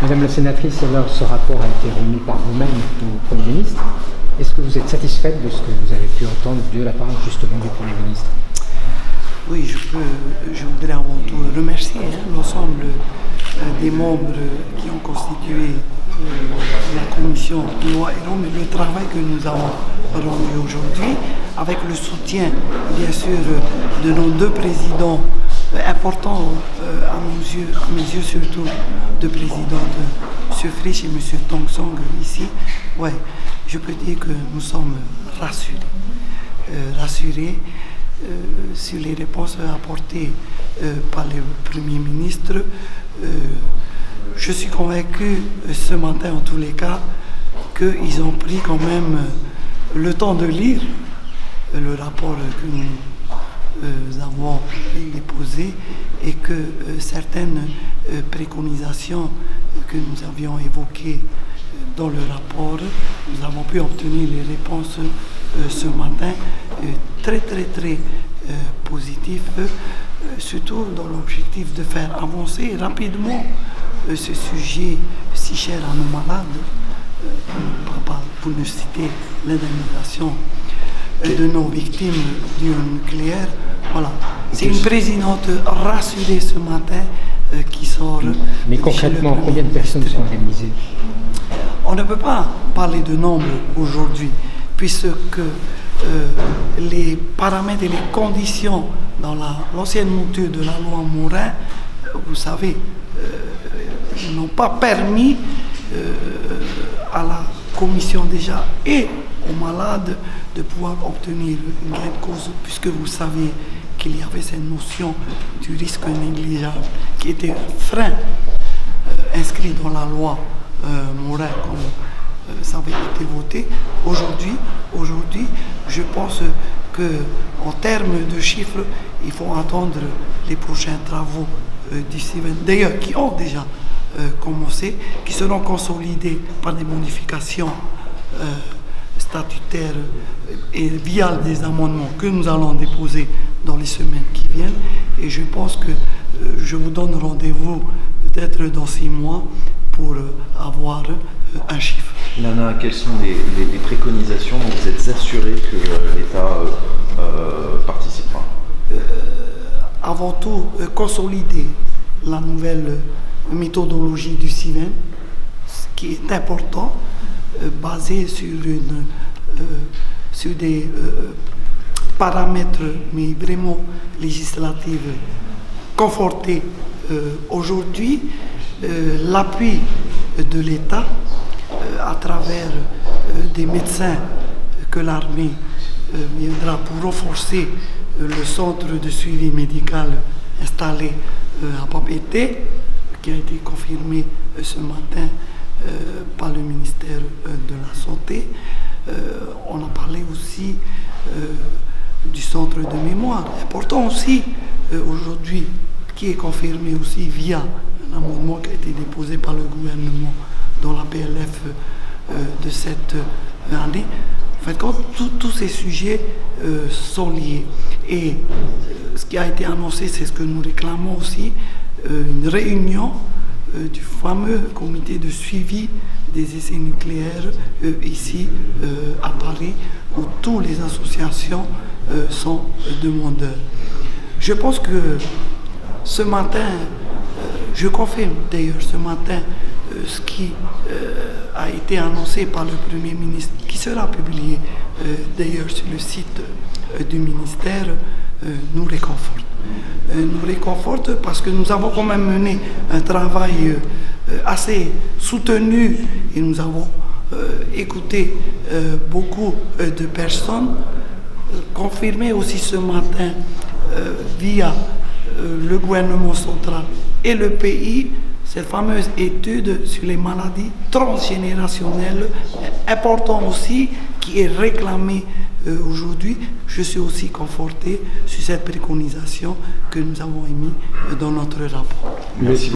Madame la sénatrice, alors ce rapport a été remis par vous-même au Premier ministre. Est-ce que vous êtes satisfaite de ce que vous avez pu entendre de la part justement du Premier ministre? Oui, je, peux, je voudrais avant tout remercier hein, l'ensemble euh, des membres qui ont constitué euh, la commission loi et mais le travail que nous avons rendu aujourd'hui, avec le soutien bien sûr de nos deux présidents important euh, à, nos yeux, à mes yeux surtout, de président de M. Frisch et M. Tong Song ici, ouais, je peux dire que nous sommes rassurés. Euh, rassurés euh, sur les réponses apportées par le Premier ministre. je suis convaincu ce matin, en tous les cas, qu'ils ont pris quand même le temps de lire le rapport que nous euh, avons déposé et que euh, certaines euh, préconisations que nous avions évoquées dans le rapport, nous avons pu obtenir les réponses ce matin très très très positifs, surtout dans l'objectif de faire avancer rapidement ce sujet si cher à nos malades, pour ne citer l'indemnisation de nos victimes du nucléaire. Voilà. C'est une présidente rassurée ce matin euh, qui sort. Mais concrètement, combien de personnes sont indemnisées On ne peut pas parler de nombre aujourd'hui, puisque euh, les paramètres et les conditions dans l'ancienne mouture de la loi Morin, vous savez, euh, n'ont pas permis à la commission déjà et aux malades de pouvoir obtenir une gain de cause, puisque vous savez qu'il y avait cette notion du risque négligeable qui était frein euh, inscrit dans la loi euh, Morin comme euh, ça avait été voté. Aujourd'hui, aujourd'hui, je pense que en termes de chiffres, il faut attendre les prochains travaux d'ici, d'ailleurs qui ont déjà commencé, qui seront consolidés par des modifications statutaires et via des amendements que nous allons déposer dans les semaines qui viennent. Et je pense que euh, je vous donne rendez-vous peut-être dans six mois pour euh, avoir euh, un chiffre. Nana, quelles sont les, préconisations dont vous êtes assuré que l'État participera? Avant tout, consolider la nouvelle méthodologie du CIVEN, ce qui est important, basé sur, une, sur des paramètres, mais vraiment législatifs, confortés euh, aujourd'hui, euh, l'appui de l'État euh, à travers des médecins que l'armée viendra pour renforcer le centre de suivi médical installé à Papété, qui a été confirmé ce matin par le ministère de la Santé. on a parlé aussi du centre de mémoire. Important aussi euh, aujourd'hui, qui est confirmé aussi via l'amendement qui a été déposé par le gouvernement dans la PLF euh, de cette euh, année. En quand tous ces sujets sont liés. Et ce qui a été annoncé, c'est ce que nous réclamons aussi, une réunion du fameux comité de suivi des essais nucléaires ici à Paris, où toutes les associations euh, sont demandeurs. Je pense que ce matin, euh, je confirme d'ailleurs ce matin euh, ce qui a été annoncé par le Premier ministre, qui sera publié d'ailleurs sur le site du ministère, nous réconforte. Nous réconforte parce que nous avons quand même mené un travail assez soutenu et nous avons écouté beaucoup de personnes confirmé aussi ce matin euh, via euh, le gouvernement central et le pays cette fameuse étude sur les maladies transgénérationnelles, important aussi, qui est réclamée euh, aujourd'hui. Je suis aussi conforté sur cette préconisation que nous avons émise dans notre rapport.